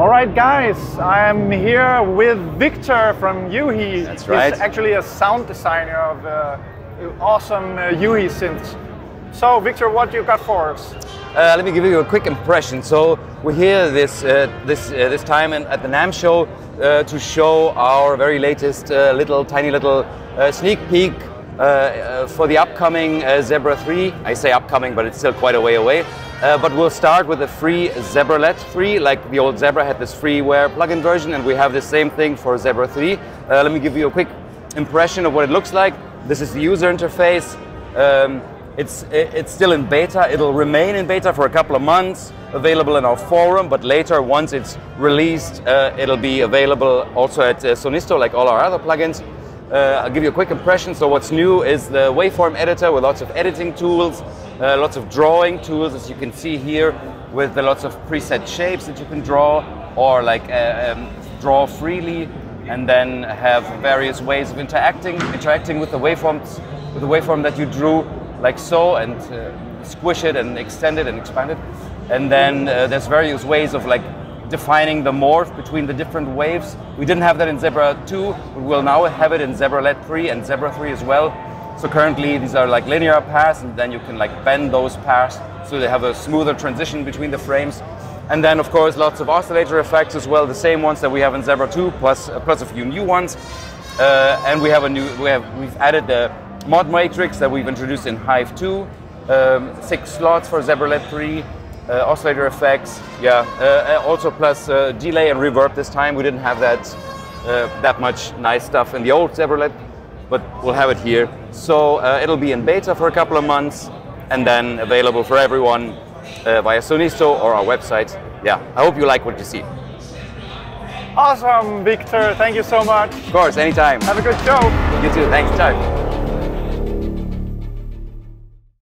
All right, guys, I'm here with Victor from U-He. That's right. He's actually a sound designer of uh, awesome uh, U-He synths. So, Victor, what do you got for us? Uh, let me give you a quick impression. So we're here this uh, this uh, this time in, at the NAMM show uh, to show our very latest uh, little tiny little uh, sneak peek for the upcoming Zebra 3. I say upcoming, but it's still quite a way away. but we'll start with the free Zebralette 3, like the old Zebra had this freeware plugin version, and we have the same thing for Zebra 3. let me give you a quick impression of what it looks like. This is the user interface. Um, it's, it's still in beta. It'll remain in beta for a couple of months, available in our forum, but later, once it's released, uh, it'll be available also at uh, Sonisto, like all our other plugins. Uh, I'll give you a quick impression. So what's new is the waveform editor with lots of editing tools, uh, lots of drawing tools, as you can see here, with the lots of preset shapes that you can draw, or like uh, um, draw freely, and then have various ways of interacting, interacting with the waveforms, with the waveform that you drew like so and uh, squish it and extend it and expand it. And then uh, there's various ways of like defining the morph between the different waves. We didn't have that in Zebra 2, but we'll now have it in Zebralette 3 and Zebra 3 as well. So currently these are like linear paths and then you can like bend those paths so they have a smoother transition between the frames. And then of course lots of oscillator effects as well, the same ones that we have in Zebra 2 plus, uh, plus a few new ones. Uh, and we have a new, we have, we've added the mod matrix that we've introduced in Hive 2, um, six slots for Zebralette 3, uh, oscillator effects, yeah, uh, uh, also plus uh, delay and reverb this time. We didn't have that uh, that much nice stuff in the old Zebralette, but we'll have it here. So uh, it'll be in beta for a couple of months and then available for everyone via Sonisto or our website. Yeah, I hope you like what you see. Awesome, Victor. Thank you so much. Of course, anytime. Have a good show. You too. Thanks. Ciao.